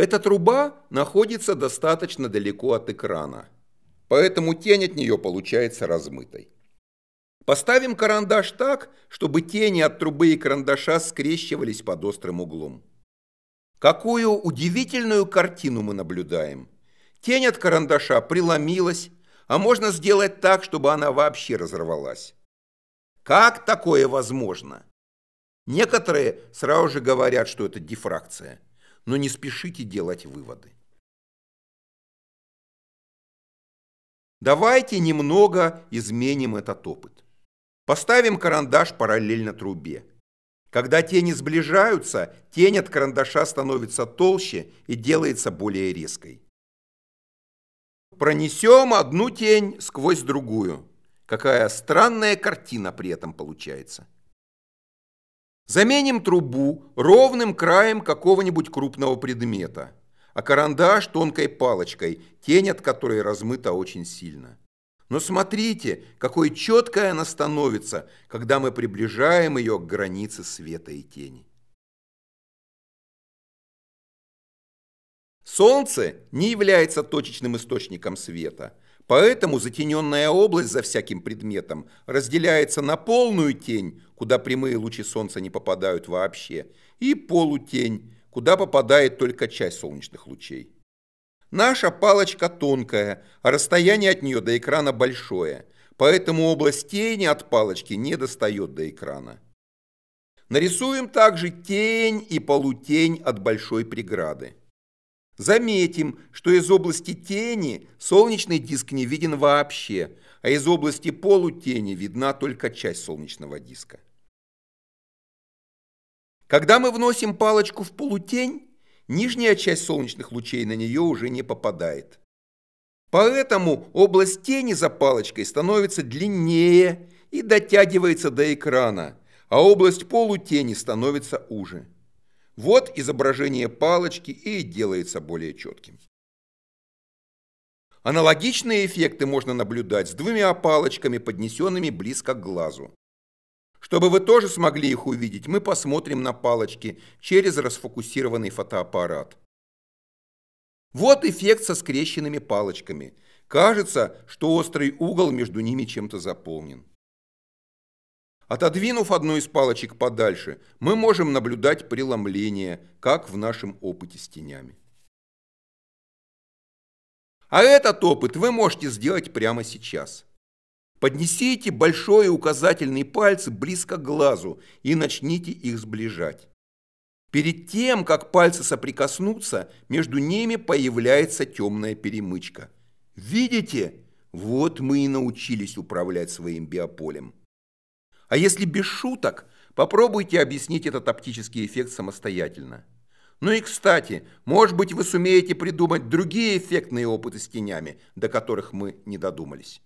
Эта труба находится достаточно далеко от экрана, поэтому тень от нее получается размытой. Поставим карандаш так, чтобы тени от трубы и карандаша скрещивались под острым углом. Какую удивительную картину мы наблюдаем. Тень от карандаша преломилась, а можно сделать так, чтобы она вообще разорвалась. Как такое возможно? Некоторые сразу же говорят, что это дифракция, но не спешите делать выводы. Давайте немного изменим этот опыт. Поставим карандаш параллельно трубе. Когда тени сближаются, тень от карандаша становится толще и делается более резкой. Пронесем одну тень сквозь другую. Какая странная картина при этом получается. Заменим трубу ровным краем какого-нибудь крупного предмета, а карандаш тонкой палочкой, тень от которой размыта очень сильно. Но смотрите, какой четкой она становится, когда мы приближаем ее к границе света и тени. Солнце не является точечным источником света, поэтому затененная область за всяким предметом разделяется на полную тень, куда прямые лучи солнца не попадают вообще, и полутень, куда попадает только часть солнечных лучей. Наша палочка тонкая, а расстояние от нее до экрана большое, поэтому область тени от палочки не достает до экрана. Нарисуем также тень и полутень от большой преграды. Заметим, что из области тени солнечный диск не виден вообще, а из области полутени видна только часть солнечного диска. Когда мы вносим палочку в полутень, нижняя часть солнечных лучей на нее уже не попадает. Поэтому область тени за палочкой становится длиннее и дотягивается до экрана, а область полутени становится уже. Вот изображение палочки и делается более четким. Аналогичные эффекты можно наблюдать с двумя палочками, поднесенными близко к глазу. Чтобы вы тоже смогли их увидеть, мы посмотрим на палочки через расфокусированный фотоаппарат. Вот эффект со скрещенными палочками. Кажется, что острый угол между ними чем-то заполнен. Отодвинув одну из палочек подальше, мы можем наблюдать преломление, как в нашем опыте с тенями. А этот опыт вы можете сделать прямо сейчас. Поднесите большой и указательный пальцы близко к глазу и начните их сближать. Перед тем, как пальцы соприкоснутся, между ними появляется темная перемычка. Видите? Вот мы и научились управлять своим биополем. А если без шуток, попробуйте объяснить этот оптический эффект самостоятельно. Ну и кстати, может быть вы сумеете придумать другие эффектные опыты с тенями, до которых мы не додумались.